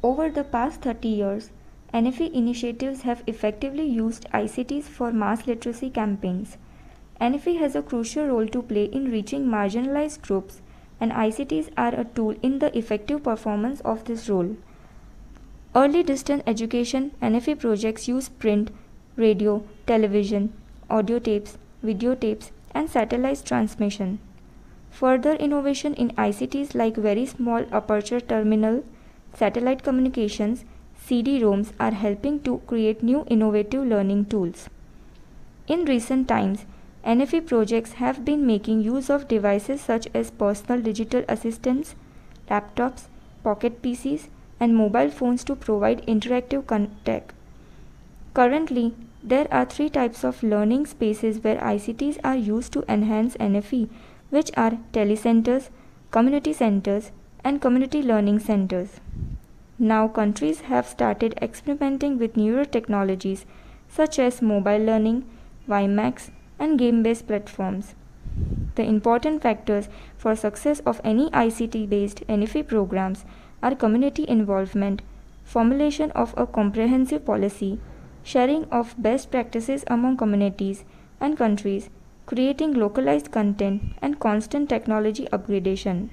Over the past 30 years, NFE initiatives have effectively used ICTs for mass literacy campaigns. NFE has a crucial role to play in reaching marginalized groups, and ICTs are a tool in the effective performance of this role. Early distance education NFE projects use print, radio, television, audio tapes, videotapes, and satellite transmission. Further innovation in ICTs like very small aperture terminal, satellite communications, CD-ROMs are helping to create new innovative learning tools. In recent times, NFE projects have been making use of devices such as personal digital assistants, laptops, pocket PCs, and mobile phones to provide interactive content. Currently, there are three types of learning spaces where ICTs are used to enhance NFE, which are telecenters, community centers, and community learning centers. Now, countries have started experimenting with newer technologies such as mobile learning, WiMAX, and game based platforms. The important factors for success of any ICT based NFE programs are community involvement, formulation of a comprehensive policy, sharing of best practices among communities and countries, creating localized content, and constant technology upgradation.